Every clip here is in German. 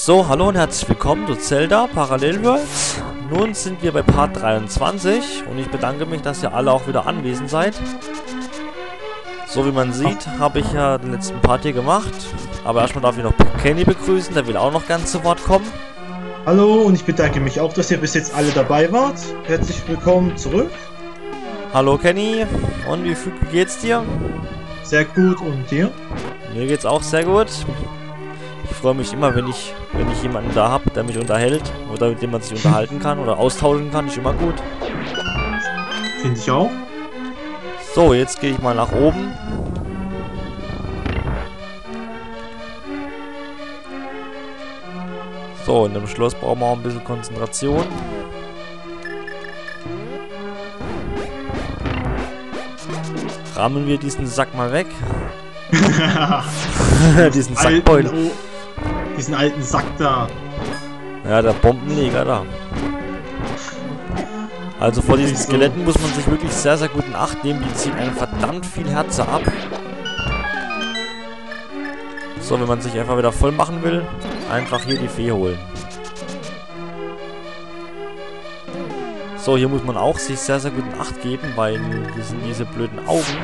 So, hallo und herzlich willkommen zu Zelda Parallel Worlds. Nun sind wir bei Part 23 und ich bedanke mich, dass ihr alle auch wieder anwesend seid. So wie man sieht, habe ich ja den letzten Part hier gemacht. Aber erstmal darf ich noch Kenny begrüßen, der will auch noch ganz zu Wort kommen. Hallo und ich bedanke mich auch, dass ihr bis jetzt alle dabei wart. Herzlich willkommen zurück. Hallo Kenny, und wie geht's dir? Sehr gut und dir? Mir geht's auch sehr gut. Ich freue mich immer, wenn ich, wenn ich jemanden da habe, der mich unterhält oder mit dem man sich unterhalten kann oder austauschen kann. Ist immer gut. Finde ich auch. So, jetzt gehe ich mal nach oben. So, in dem Schloss brauchen wir auch ein bisschen Konzentration. Rammen wir diesen Sack mal weg. diesen Sackbeutel. Diesen alten Sack da. Ja, der Bombenleger da. Also vor diesen Skeletten muss man sich wirklich sehr, sehr gut in Acht nehmen. Die ziehen einen verdammt viel Herze ab. So, wenn man sich einfach wieder voll machen will, einfach hier die Fee holen. So, hier muss man auch sich sehr, sehr gut in Acht geben, weil hier sind diese blöden Augen.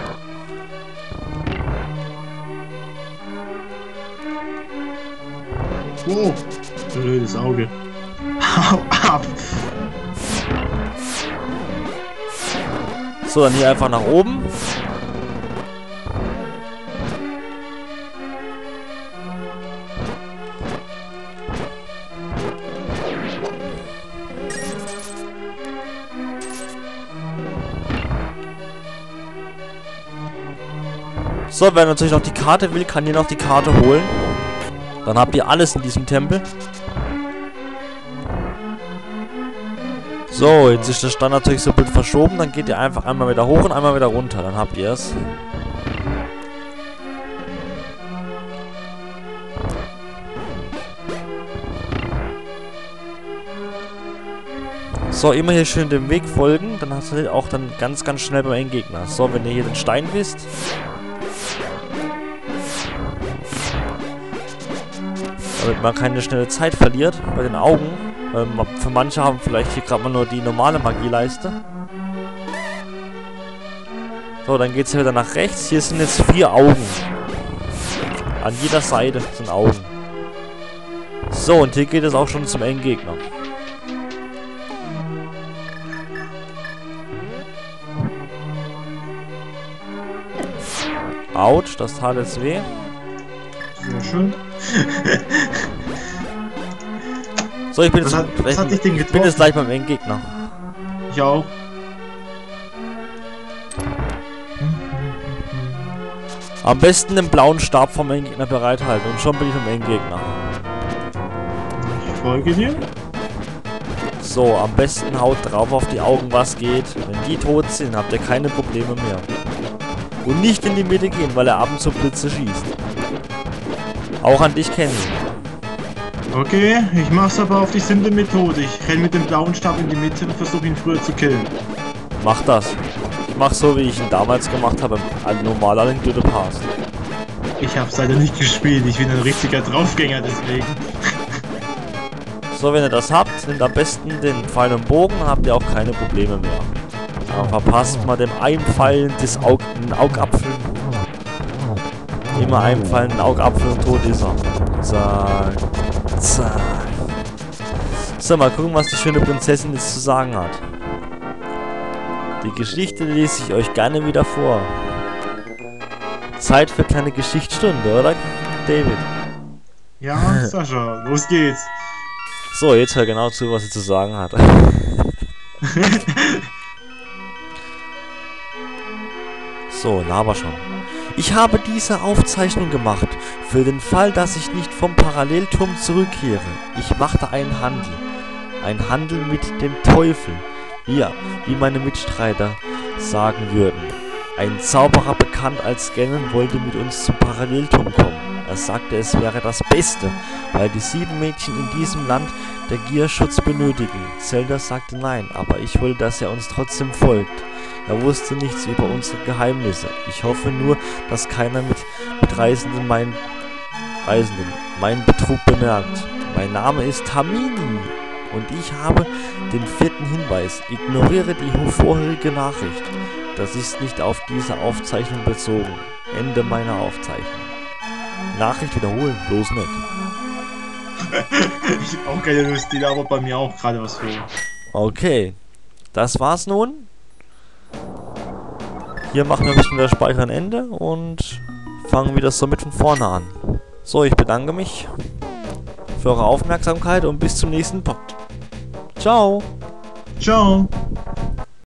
Wow, blödes Auge. Hau ab! So, dann hier einfach nach oben. So, wer natürlich noch die Karte will, kann hier noch die Karte holen. Dann habt ihr alles in diesem Tempel. So, jetzt ist Stand natürlich so blöd verschoben. Dann geht ihr einfach einmal wieder hoch und einmal wieder runter. Dann habt ihr es. So, immer hier schön dem Weg folgen. Dann hast du auch dann ganz, ganz schnell beim Endgegner. So, wenn ihr hier den Stein wisst, damit man keine schnelle Zeit verliert bei den Augen. Ähm, für manche haben vielleicht hier gerade mal nur die normale Magieleiste. So, dann geht es wieder nach rechts. Hier sind jetzt vier Augen. An jeder Seite sind Augen. So, und hier geht es auch schon zum Endgegner. Autsch, das tat jetzt weh. Sehr schön. so, ich bin jetzt, hat, ich, hat denn ich bin jetzt gleich beim Endgegner. Ich auch. Am besten den blauen Stab vom Endgegner bereithalten und schon bin ich beim Endgegner. Ich folge dir. So, am besten haut drauf auf die Augen, was geht. Wenn die tot sind, habt ihr keine Probleme mehr. Und nicht in die Mitte gehen, weil er ab und zu Blitze schießt. Auch an dich, Kenny. Okay, ich mach's aber auf die simple Methode. Ich renn mit dem blauen Stab in die Mitte und versuche ihn früher zu killen. Mach das. Ich mach so, wie ich ihn damals gemacht habe, ein normaler Link to the Past. Ich hab's leider nicht gespielt. Ich bin ein richtiger Draufgänger, deswegen. So, wenn ihr das habt, nehmt am besten den Pfeil und Bogen, habt ihr auch keine Probleme mehr. Dann verpasst mal dem Einpfeilen des Aug den Augapfel. Immer einfallen, einen Augapfel und tot ist er. Zack. Zack. So, mal gucken, was die schöne Prinzessin jetzt zu sagen hat. Die Geschichte lese ich euch gerne wieder vor. Zeit für kleine Geschichtsstunde, oder, David? Ja, Sascha, los geht's. So, jetzt hör genau zu, was sie zu sagen hat. so, laber schon. Ich habe diese Aufzeichnung gemacht, für den Fall, dass ich nicht vom Parallelturm zurückkehre. Ich machte einen Handel. Ein Handel mit dem Teufel. Ja, wie meine Mitstreiter sagen würden. Ein Zauberer bekannt als Ganon wollte mit uns zum Parallelturm kommen. Er sagte, es wäre das Beste, weil die sieben Mädchen in diesem Land der Gierschutz benötigen. Zelda sagte nein, aber ich wollte, dass er uns trotzdem folgt. Er wusste nichts über unsere Geheimnisse. Ich hoffe nur, dass keiner mit, mit Reisenden, mein, Reisenden meinen Betrug bemerkt. Mein Name ist Tamini und ich habe den vierten Hinweis. Ignoriere die vorherige Nachricht. Das ist nicht auf diese Aufzeichnung bezogen. Ende meiner Aufzeichnung. Nachricht wiederholen, bloß nicht. ich hab auch keine Lust, die labert bei mir auch gerade was vor. Okay, das war's nun. Hier machen wir ein bisschen das Speichern Ende und fangen wieder somit von vorne an. So, ich bedanke mich für eure Aufmerksamkeit und bis zum nächsten Pod. Ciao. Ciao.